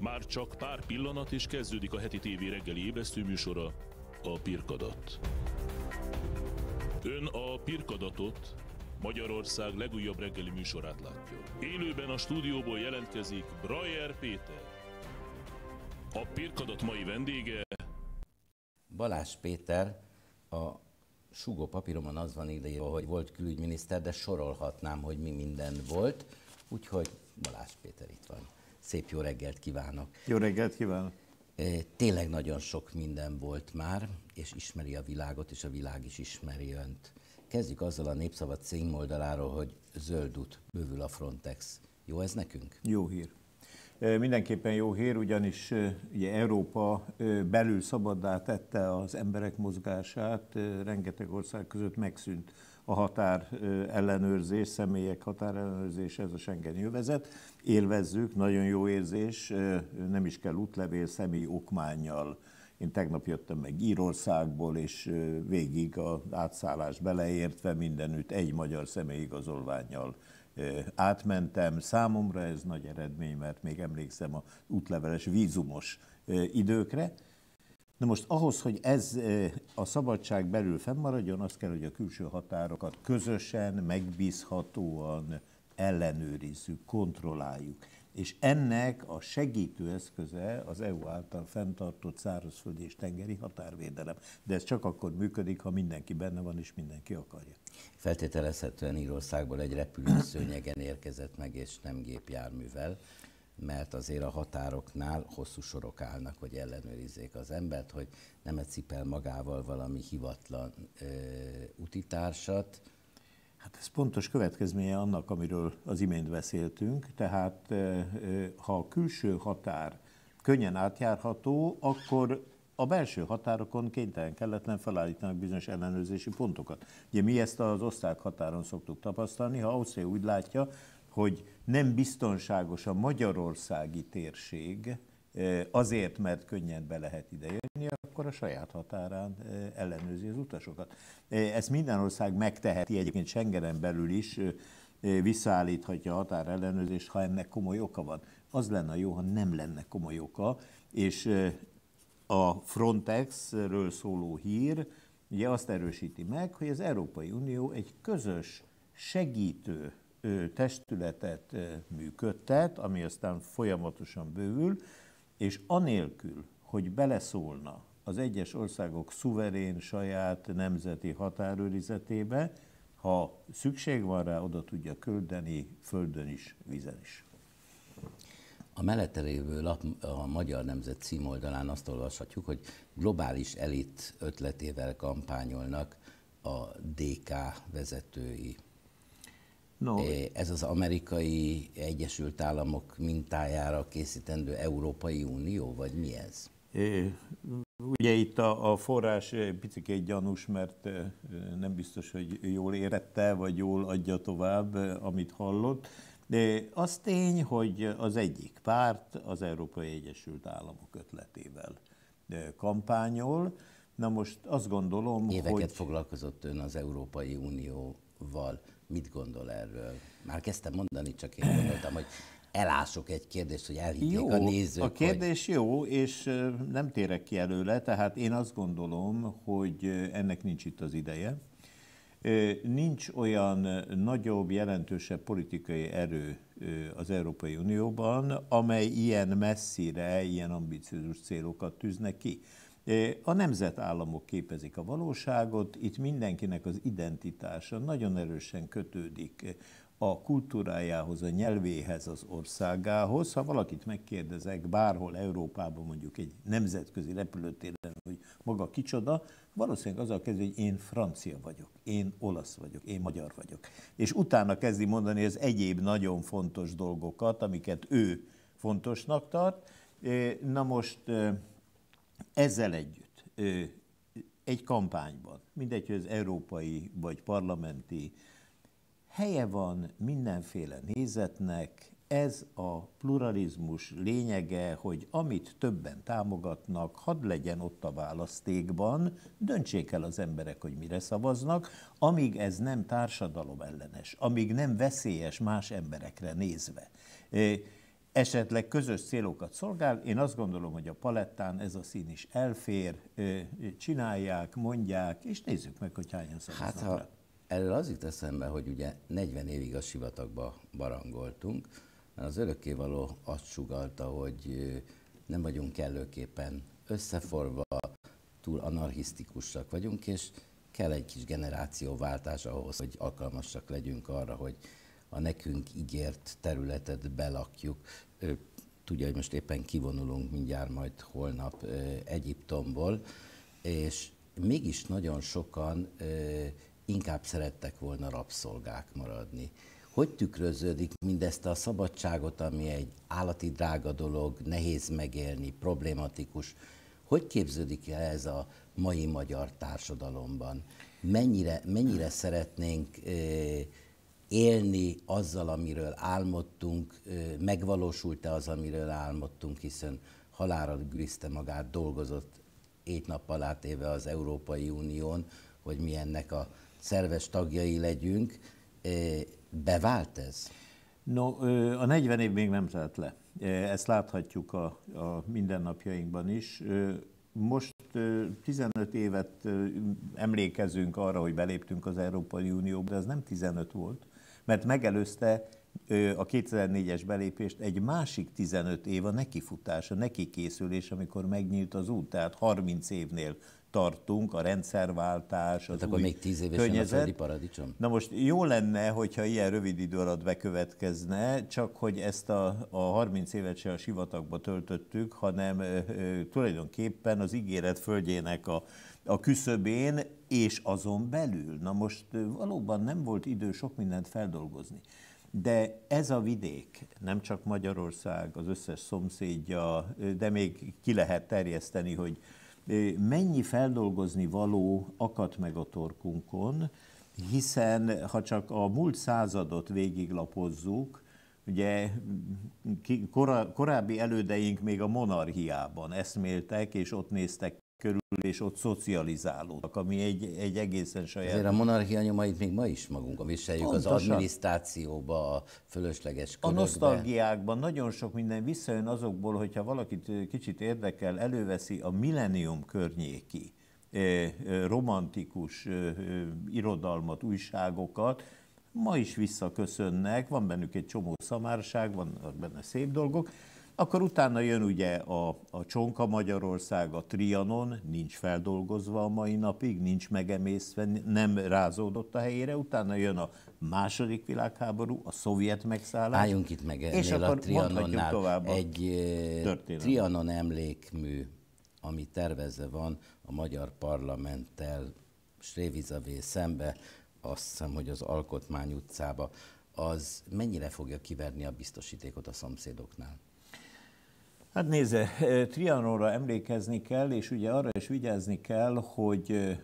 Már csak pár pillanat és kezdődik a heti tévé reggeli ébresztő műsora, a Pirkadat. Ön a Pirkadatot, Magyarország legújabb reggeli műsorát látja. Élőben a stúdióból jelentkezik Brajer Péter. A Pirkadat mai vendége Balázs Péter, a Sugó papíromon az van ide, hogy volt külügyminiszter, de sorolhatnám, hogy mi minden volt, úgyhogy Balázs Péter itt van. Szép jó reggelt kívánok! Jó reggelt kívánok! Tényleg nagyon sok minden volt már, és ismeri a világot, és a világ is ismeri önt. Kezdjük azzal a népszavad címoldaláról, hogy zöld út, bővül a Frontex. Jó ez nekünk? Jó hír. Mindenképpen jó hír, ugyanis ugye Európa belül szabaddá tette az emberek mozgását, rengeteg ország között megszűnt a határ ellenőrzés, személyek határellenőrzés, ez a Schengen jövezet. Élvezzük, nagyon jó érzés, nem is kell útlevél, személy okmányjal. Én tegnap jöttem meg Írországból, és végig az átszállás beleértve mindenütt egy magyar személyigazolványjal átmentem. Számomra ez nagy eredmény, mert még emlékszem a útleveles vízumos időkre. Na most ahhoz, hogy ez a szabadság belül fennmaradjon, az kell, hogy a külső határokat közösen, megbízhatóan ellenőrizzük, kontrolláljuk. És ennek a segítő eszköze az EU által fenntartott szárazföldi és tengeri határvédelem. De ez csak akkor működik, ha mindenki benne van és mindenki akarja. Feltételezhetően Írországból egy repülőszőnyegen érkezett meg, és nem gépjárművel, mert azért a határoknál hosszú sorok állnak, hogy ellenőrizzék az embert, hogy nem cipel magával valami hivatlan ö, utitársat, Hát ez pontos következménye annak, amiről az imént beszéltünk. Tehát ha a külső határ könnyen átjárható, akkor a belső határokon kénytelen kelletlen felállítanak bizonyos ellenőrzési pontokat. Ugye mi ezt az osztrák határon szoktuk tapasztalni, ha Ausztria úgy látja, hogy nem biztonságos a magyarországi térség, azért, mert könnyen be lehet idejönni, akkor a saját határán ellenőrzi az utasokat. Ezt minden ország megteheti, egyébként Schengenen belül is visszaállíthatja a határ ellenőrzést, ha ennek komoly oka van. Az lenne jó, ha nem lenne komoly oka, és a Frontexről szóló hír ugye azt erősíti meg, hogy az Európai Unió egy közös segítő testületet működtet, ami aztán folyamatosan bővül, és anélkül, hogy beleszólna az egyes országok szuverén, saját nemzeti határőrizetébe, ha szükség van rá, oda tudja küldeni földön is, vízen is. A mellette lévő lap, a Magyar Nemzet címoldalán azt olvashatjuk, hogy globális elit ötletével kampányolnak a DK vezetői. No. Ez az amerikai Egyesült Államok mintájára készítendő Európai Unió, vagy mi ez? Ugye itt a, a forrás picit gyanús, mert nem biztos, hogy jól érette, vagy jól adja tovább, amit hallott. De az tény, hogy az egyik párt az Európai Egyesült Államok ötletével kampányol. Na most azt gondolom, Éveket hogy... foglalkozott ön az Európai Unióval. Mit gondol erről? Már kezdtem mondani, csak én gondoltam, hogy elások egy kérdést, hogy elhiggyék jó, a nézők. A kérdés hogy... jó, és nem térek ki előle, tehát én azt gondolom, hogy ennek nincs itt az ideje. Nincs olyan nagyobb, jelentősebb politikai erő az Európai Unióban, amely ilyen messzire, ilyen ambiciózus célokat tűznek ki. A nemzetállamok képezik a valóságot, itt mindenkinek az identitása nagyon erősen kötődik a kultúrájához, a nyelvéhez, az országához. Ha valakit megkérdezek bárhol Európában, mondjuk egy nemzetközi repülőtéren, hogy maga kicsoda, valószínűleg azzal kezdő, hogy én francia vagyok, én olasz vagyok, én magyar vagyok. És utána kezdi mondani az egyéb nagyon fontos dolgokat, amiket ő fontosnak tart. Na most ezzel együtt egy kampányban, mindegy, hogy az európai vagy parlamenti helye van mindenféle nézetnek, ez a pluralizmus lényege, hogy amit többen támogatnak, hadd legyen ott a választékban, döntsék el az emberek, hogy mire szavaznak, amíg ez nem társadalom ellenes, amíg nem veszélyes más emberekre nézve. Esetleg közös célokat szolgál. Én azt gondolom, hogy a palettán ez a szín is elfér, csinálják, mondják, és nézzük meg, hogy hányan szavaznak Hát ha erről az jut eszembe, hogy ugye 40 évig a sivatagba barangoltunk, mert az örökkévaló azt sugalta, hogy nem vagyunk kellőképpen összeforva, túl anarchisztikusak vagyunk, és kell egy kis generációváltás ahhoz, hogy alkalmasak legyünk arra, hogy a nekünk ígért területet belakjuk. Tudja, hogy most éppen kivonulunk mindjárt majd holnap Egyiptomból, és mégis nagyon sokan inkább szerettek volna rabszolgák maradni. Hogy tükröződik mindezt a szabadságot, ami egy állati drága dolog, nehéz megélni, problematikus, hogy képződik el ez a mai magyar társadalomban? Mennyire, mennyire szeretnénk élni azzal, amiről álmodtunk, megvalósult-e az, amiről álmodtunk, hiszen halára gürizte magát, dolgozott ét nappal átéve az Európai Unión, hogy mi ennek a szerves tagjai legyünk. Bevált ez? No, a 40 év még nem telt le. Ezt láthatjuk a, a mindennapjainkban is. Most 15 évet emlékezünk arra, hogy beléptünk az Európai Unióba, de ez nem 15 volt, mert megelőzte a 2004-es belépést egy másik 15 év a nekifutás, a nekikészülés, amikor megnyílt az út, tehát 30 évnél tartunk, a rendszerváltás, az hát akkor még tíz évesen környezet. a paradicsom? Na most jó lenne, hogyha ilyen rövid idő alatt bekövetkezne, csak hogy ezt a, a 30 évet se a sivatagba töltöttük, hanem ö, tulajdonképpen az ígéret földjének a, a küszöbén és azon belül. Na most valóban nem volt idő sok mindent feldolgozni. De ez a vidék, nem csak Magyarország, az összes szomszédja, de még ki lehet terjeszteni, hogy mennyi feldolgozni való akadt meg a torkunkon, hiszen ha csak a múlt századot végiglapozzuk, ugye korábbi elődeink még a monarchiában eszméltek, és ott néztek körül, és ott szocializálódtak, ami egy, egy egészen saját... Ezért a monarchia nyomait még ma is magunkon viseljük, Pontosan. az adminisztrációba, a fölösleges körökbe. A nosztalgiákban nagyon sok minden visszajön azokból, hogyha valakit kicsit érdekel, előveszi a millennium környéki romantikus irodalmat, újságokat, ma is visszaköszönnek, van bennük egy csomó szamárság, van benne szép dolgok, akkor utána jön ugye a, a Csonka Magyarország, a Trianon, nincs feldolgozva a mai napig, nincs megemészve, nem rázódott a helyére, utána jön a második világháború, a szovjet megszállás. Álljunk itt meg és akkor a Trianonnál. Tovább a egy történet. Trianon emlékmű, ami tervezve van a magyar parlamenttel, Srévizavé szembe, azt hiszem, hogy az Alkotmány utcába, az mennyire fogja kiverni a biztosítékot a szomszédoknál? Hát nézze, Trianonra emlékezni kell, és ugye arra is vigyázni kell, hogy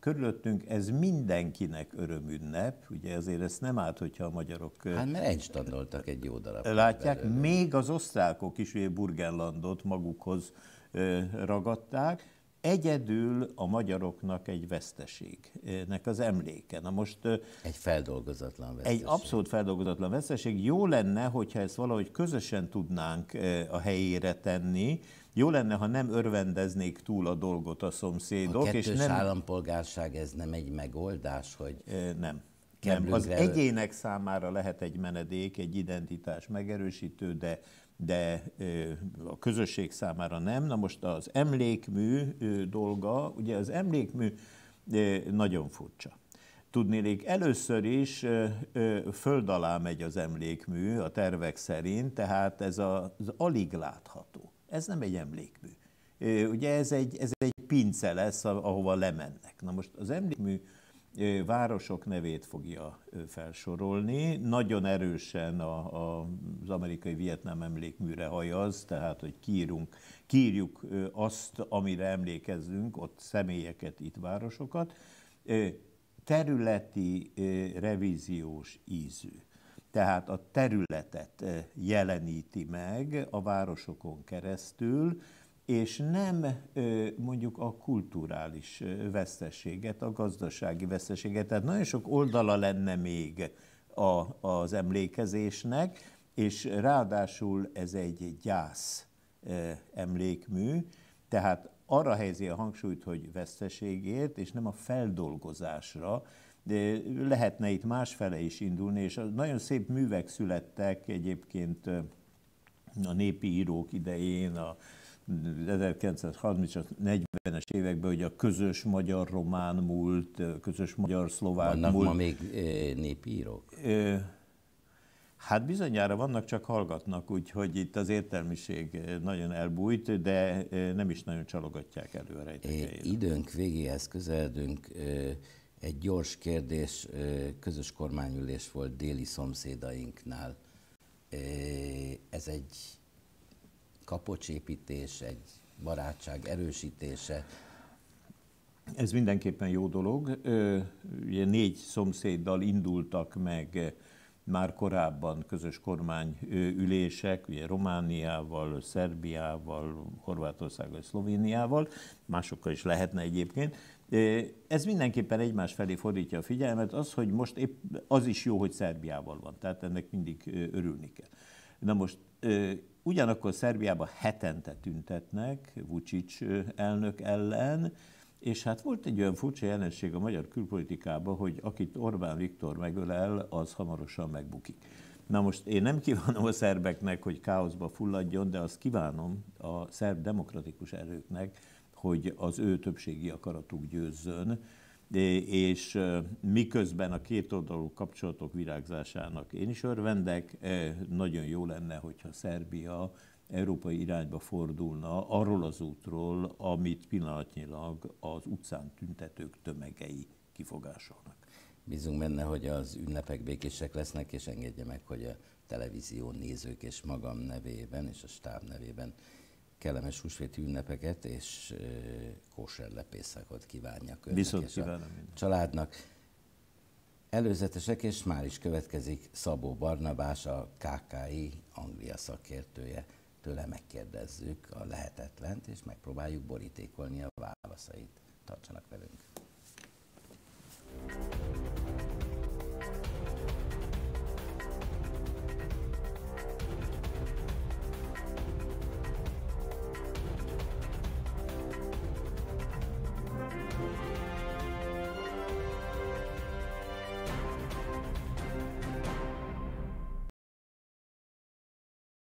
körülöttünk ez mindenkinek örömünnep, ugye azért ezt nem árt, hogyha a magyarok... Hát mert egystandoltak egy jó darab. Látják, belőle. még az osztrákok is ugye Burgenlandot magukhoz ragadták, egyedül a magyaroknak egy veszteségnek az emléke. Na most, egy feldolgozatlan veszteség. Egy abszolút feldolgozatlan veszteség. Jó lenne, hogyha ezt valahogy közösen tudnánk a helyére tenni, jó lenne, ha nem örvendeznék túl a dolgot a szomszédok. A és nem... állampolgárság ez nem egy megoldás, hogy... Nem. Nem. Az egyének számára lehet egy menedék, egy identitás megerősítő, de de a közösség számára nem. Na most az emlékmű dolga, ugye az emlékmű nagyon furcsa. Tudnélik, először is föld alá megy az emlékmű a tervek szerint, tehát ez az alig látható. Ez nem egy emlékmű. Ugye ez egy, ez egy pince lesz, ahova lemennek. Na most az emlékmű városok nevét fogja felsorolni. Nagyon erősen a, a, az amerikai Vietnám emlékműre hajaz, tehát hogy kiírunk, kiírjuk azt, amire emlékezzünk, ott személyeket, itt városokat. Területi revíziós ízű. Tehát a területet jeleníti meg a városokon keresztül, és nem mondjuk a kulturális veszteséget, a gazdasági veszteséget. Tehát nagyon sok oldala lenne még a, az emlékezésnek, és ráadásul ez egy gyász emlékmű, tehát arra helyezi a hangsúlyt, hogy veszteségért, és nem a feldolgozásra, de lehetne itt másfele is indulni, és nagyon szép művek születtek egyébként a népi írók idején, a 1930-40-es években, hogy a közös magyar-román múlt, közös magyar-szlovák Vannak múlt. ma még népi írók? Hát bizonyára vannak, csak hallgatnak, úgyhogy itt az értelmiség nagyon elbújt, de nem is nagyon csalogatják elő a rejtekeiről. Időnk végéhez közeledünk. Egy gyors kérdés, közös kormányülés volt déli szomszédainknál. Ez egy kapocsépítés, egy barátság erősítése? Ez mindenképpen jó dolog. Ugye négy szomszéddal indultak meg már korábban közös kormányülések, ugye Romániával, Szerbiával, Horvátországgal, Szlovéniával, másokkal is lehetne egyébként. Ez mindenképpen egymás felé fordítja a figyelmet, az, hogy most épp az is jó, hogy Szerbiával van, tehát ennek mindig örülni kell. Na most ugyanakkor Szerbiában hetente tüntetnek Vucic elnök ellen, és hát volt egy olyan furcsa jelenség a magyar külpolitikában, hogy akit Orbán Viktor megölel, az hamarosan megbukik. Na most én nem kívánom a szerbeknek, hogy káoszba fulladjon, de azt kívánom a szerb demokratikus erőknek, hogy az ő többségi akaratuk győzzön, és miközben a két oldalú kapcsolatok virágzásának én is örvendek, nagyon jó lenne, hogyha Szerbia európai irányba fordulna arról az útról, amit pillanatnyilag az utcán tüntetők tömegei kifogásolnak. Bízunk benne, hogy az ünnepek békések lesznek, és engedje meg, hogy a televízió nézők és magam nevében és a stáb nevében kellemes húsvéti ünnepeket és kóser lepészakot kívánjak önnek Viszont és kívánom a családnak. Előzetesek, és már is következik Szabó Barnabás, a KKI Anglia szakértője. Tőle megkérdezzük a lehetetlent, és megpróbáljuk borítékolni a válaszait. Tartsanak velünk!